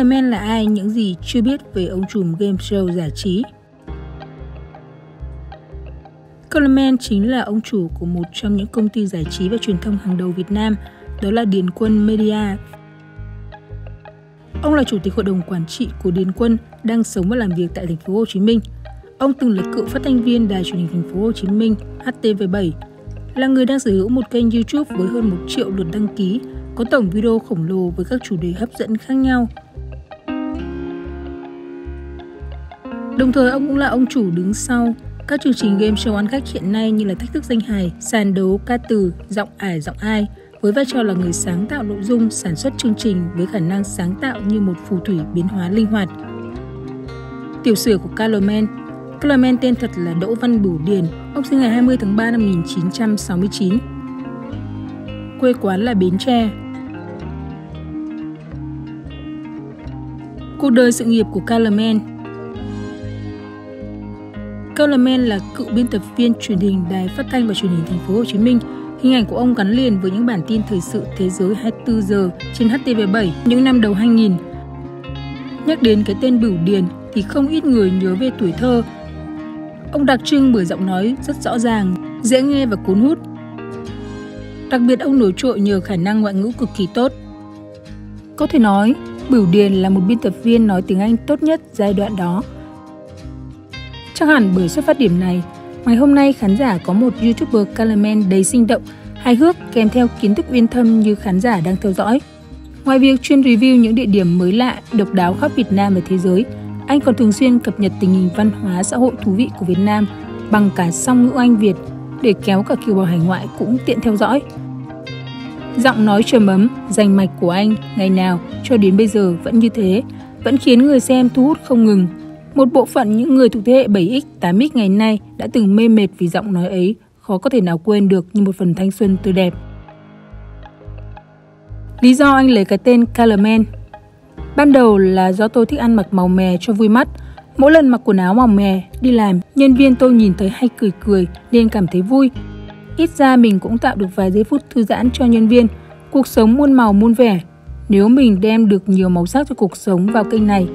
Carlman là ai, những gì chưa biết về ông trùm game show giải trí. Coleman chính là ông chủ của một trong những công ty giải trí và truyền thông hàng đầu Việt Nam, đó là Điền Quân Media. Ông là chủ tịch hội đồng quản trị của Điền Quân, đang sống và làm việc tại thành phố Hồ Chí Minh. Ông từng là cựu phát thanh viên đài truyền hình thành phố Hồ Chí Minh HTV7, là người đang sở hữu một kênh YouTube với hơn 1 triệu lượt đăng ký, có tổng video khổng lồ với các chủ đề hấp dẫn khác nhau. Đồng thời ông cũng là ông chủ đứng sau các chương trình game show ăn khách hiện nay như là Thách thức danh hài, sàn đấu ca từ, giọng ải giọng ai, với vai trò là người sáng tạo nội dung, sản xuất chương trình với khả năng sáng tạo như một phù thủy biến hóa linh hoạt. Tiểu sử của Carloman Carloman tên thật là Đỗ Văn Bửu Điền, ông sinh ngày 20 tháng 3 năm 1969. Quê quán là Bến Tre. Cuộc đời sự nghiệp của Carloman Kellerman là cựu biên tập viên truyền hình Đài Phát thanh và Truyền hình Thành phố Hồ Chí Minh Hình ảnh của ông gắn liền với những bản tin thời sự thế giới 24 giờ trên HTV7 những năm đầu 2000. Nhắc đến cái tên Bửu Điền thì không ít người nhớ về tuổi thơ. Ông đặc trưng bởi giọng nói rất rõ ràng, dễ nghe và cuốn hút. Đặc biệt ông nổi trội nhờ khả năng ngoại ngữ cực kỳ tốt. Có thể nói, Bửu Điền là một biên tập viên nói tiếng Anh tốt nhất giai đoạn đó. Chắc hẳn bởi xuất phát điểm này Ngày hôm nay khán giả có một YouTuber Calaman đầy sinh động, hài hước kèm theo kiến thức uyên thâm như khán giả đang theo dõi. Ngoài việc chuyên review những địa điểm mới lạ, độc đáo khắp Việt Nam và thế giới, anh còn thường xuyên cập nhật tình hình văn hóa xã hội thú vị của Việt Nam bằng cả song ngữ Anh Việt để kéo cả kiều bào hải ngoại cũng tiện theo dõi. Giọng nói trầm ấm, rành mạch của anh ngày nào cho đến bây giờ vẫn như thế, vẫn khiến người xem thu hút không ngừng một bộ phận những người thuộc thế hệ 7X, 8X ngày nay đã từng mê mệt vì giọng nói ấy, khó có thể nào quên được như một phần thanh xuân tươi đẹp. Lý do anh lấy cái tên Colorman Ban đầu là do tôi thích ăn mặc màu mè cho vui mắt. Mỗi lần mặc quần áo màu mè, đi làm, nhân viên tôi nhìn thấy hay cười cười nên cảm thấy vui. Ít ra mình cũng tạo được vài giây phút thư giãn cho nhân viên. Cuộc sống muôn màu muôn vẻ. Nếu mình đem được nhiều màu sắc cho cuộc sống vào kênh này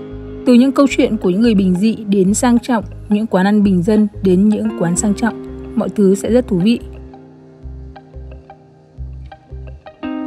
từ những câu chuyện của những người bình dị đến sang trọng, những quán ăn bình dân đến những quán sang trọng, mọi thứ sẽ rất thú vị.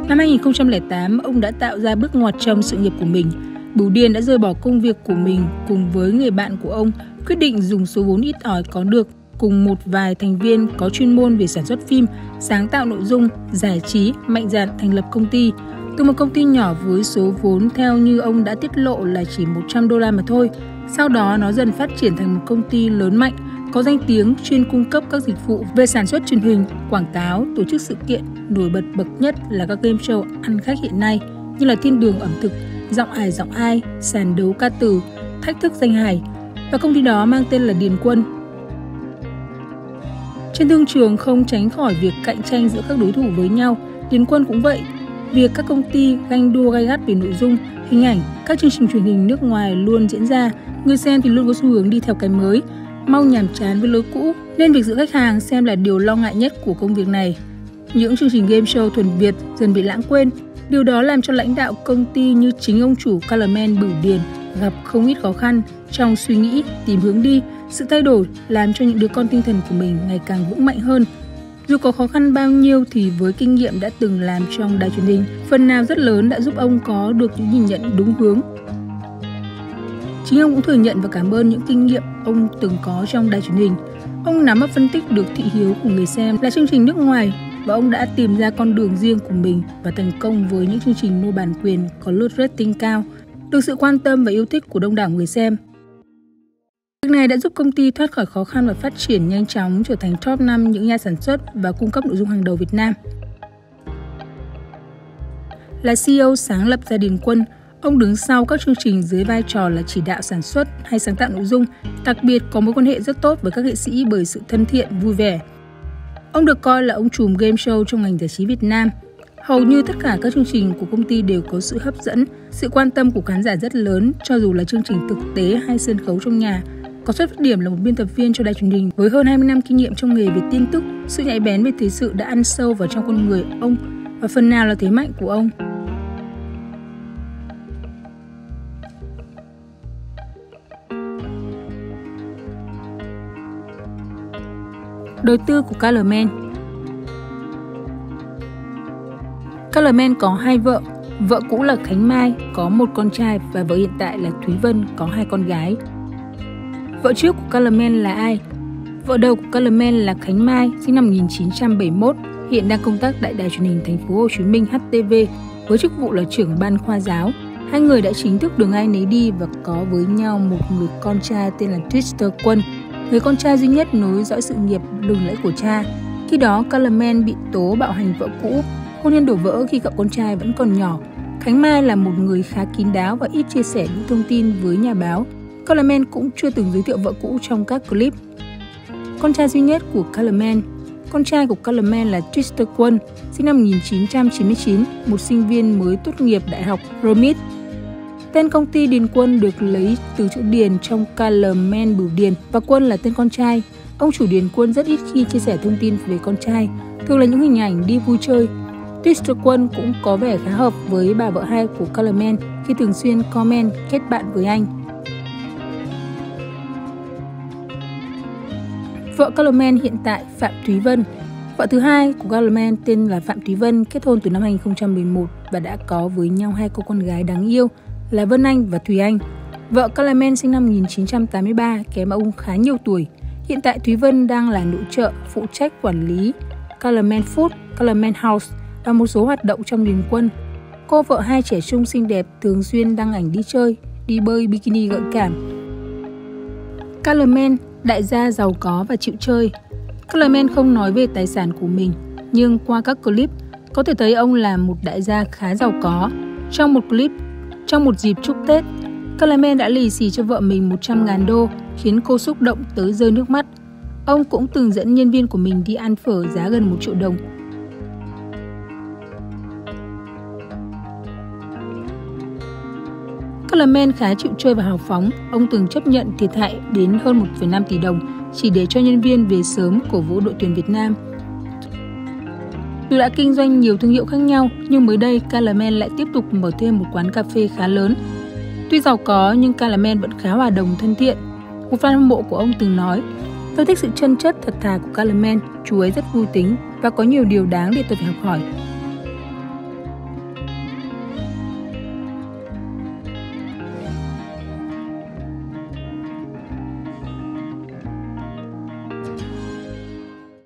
Năm 2008, ông đã tạo ra bước ngoặt trong sự nghiệp của mình. Bửu Điền đã rời bỏ công việc của mình cùng với người bạn của ông, quyết định dùng số vốn ít ỏi có được cùng một vài thành viên có chuyên môn về sản xuất phim, sáng tạo nội dung, giải trí, mạnh dạn thành lập công ty – từ một công ty nhỏ với số vốn theo như ông đã tiết lộ là chỉ 100 đô la mà thôi. Sau đó nó dần phát triển thành một công ty lớn mạnh, có danh tiếng chuyên cung cấp các dịch vụ về sản xuất truyền hình, quảng cáo, tổ chức sự kiện. Nổi bật bậc nhất là các game show ăn khách hiện nay như là Thiên đường ẩm thực, Giọng ải giọng ai, Sàn đấu ca từ, Thách thức danh hài và công ty đó mang tên là Điền Quân. Trên thương trường không tránh khỏi việc cạnh tranh giữa các đối thủ với nhau, Điền Quân cũng vậy, Việc các công ty ganh đua gay gắt về nội dung, hình ảnh, các chương trình truyền hình nước ngoài luôn diễn ra, người xem thì luôn có xu hướng đi theo cái mới, mau nhàm chán với lối cũ, nên việc giữ khách hàng xem là điều lo ngại nhất của công việc này. Những chương trình game show thuần Việt dần bị lãng quên, điều đó làm cho lãnh đạo công ty như chính ông chủ Carleman Bửu Điền gặp không ít khó khăn trong suy nghĩ, tìm hướng đi, sự thay đổi làm cho những đứa con tinh thần của mình ngày càng vững mạnh hơn – dù có khó khăn bao nhiêu thì với kinh nghiệm đã từng làm trong đài truyền hình, phần nào rất lớn đã giúp ông có được những nhìn nhận đúng hướng. Chính ông cũng thừa nhận và cảm ơn những kinh nghiệm ông từng có trong đài truyền hình. Ông nắm và phân tích được thị hiếu của người xem là chương trình nước ngoài và ông đã tìm ra con đường riêng của mình và thành công với những chương trình mua bản quyền có lượt rating cao, được sự quan tâm và yêu thích của đông đảo người xem. Việc này đã giúp công ty thoát khỏi khó khăn và phát triển nhanh chóng trở thành top 5 những nhà sản xuất và cung cấp nội dung hàng đầu Việt Nam. Là CEO sáng lập gia đình Quân, ông đứng sau các chương trình dưới vai trò là chỉ đạo sản xuất hay sáng tạo nội dung, đặc biệt có mối quan hệ rất tốt với các nghệ sĩ bởi sự thân thiện, vui vẻ. Ông được coi là ông trùm game show trong ngành giải trí Việt Nam. Hầu như tất cả các chương trình của công ty đều có sự hấp dẫn, sự quan tâm của khán giả rất lớn cho dù là chương trình thực tế hay sân khấu trong nhà – có xuất điểm là một biên tập viên cho đài truyền hình với hơn 20 năm kinh nghiệm trong nghề về tin tức, sự nhạy bén về thế sự đã ăn sâu vào trong con người ông và phần nào là thế mạnh của ông. Đối tư của Carloman Carloman có hai vợ, vợ cũ là Khánh Mai có một con trai và vợ hiện tại là Thúy Vân có hai con gái. Vợ trước của Carmen là ai? Vợ đầu của Carmen là Khánh Mai, sinh năm 1971, hiện đang công tác tại đài truyền hình thành phố Hồ Chí Minh HTV với chức vụ là trưởng ban khoa giáo. Hai người đã chính thức đường ai nấy đi và có với nhau một người con trai tên là Twister Quân, người con trai duy nhất nối dõi sự nghiệp đường lễ của cha. Khi đó, Carmen bị tố bạo hành vợ cũ, hôn nhân đổ vỡ khi cậu con trai vẫn còn nhỏ. Khánh Mai là một người khá kín đáo và ít chia sẻ những thông tin với nhà báo. Carmen cũng chưa từng giới thiệu vợ cũ trong các clip. Con trai duy nhất của Carmen con trai của Carmen là Twister Quân, sinh năm 1999, một sinh viên mới tốt nghiệp Đại học Romit. Tên công ty Điền Quân được lấy từ chữ Điền trong Carmen Bửu Điền và Quân là tên con trai. Ông chủ Điền Quân rất ít khi chia sẻ thông tin về con trai, thường là những hình ảnh đi vui chơi. Twister Quân cũng có vẻ khá hợp với bà vợ hai của Carmen khi thường xuyên comment kết bạn với anh. Vợ Carloman hiện tại Phạm Thúy Vân. Vợ thứ hai của Carloman tên là Phạm Thúy Vân, kết hôn từ năm 2011 và đã có với nhau hai cô con gái đáng yêu là Vân Anh và Thùy Anh. Vợ Carloman sinh năm 1983, kém ông khá nhiều tuổi. Hiện tại Thúy Vân đang là nội trợ, phụ trách quản lý Carloman Food, Carloman House và một số hoạt động trong liên quân. Cô vợ hai trẻ trung xinh đẹp thường xuyên đăng ảnh đi chơi, đi bơi bikini gợi cảm. Carloman đại gia giàu có và chịu chơi. Clement không nói về tài sản của mình, nhưng qua các clip có thể thấy ông là một đại gia khá giàu có. Trong một clip, trong một dịp chúc Tết, Clement đã lì xì cho vợ mình 100.000 đô, khiến cô xúc động tới rơi nước mắt. Ông cũng từng dẫn nhân viên của mình đi ăn phở giá gần 1 triệu đồng Clement khá chịu chơi và hào phóng, ông từng chấp nhận thiệt hại đến hơn 1,5 tỷ đồng chỉ để cho nhân viên về sớm cổ vũ đội tuyển Việt Nam. Dù đã kinh doanh nhiều thương hiệu khác nhau, nhưng mới đây Calamen lại tiếp tục mở thêm một quán cà phê khá lớn. Tuy giàu có nhưng Calamen vẫn khá hòa đồng thân thiện. Một fan hâm mộ của ông từng nói, tôi thích sự chân chất thật thà của Calamen, chú ấy rất vui tính và có nhiều điều đáng để tôi phải học hỏi.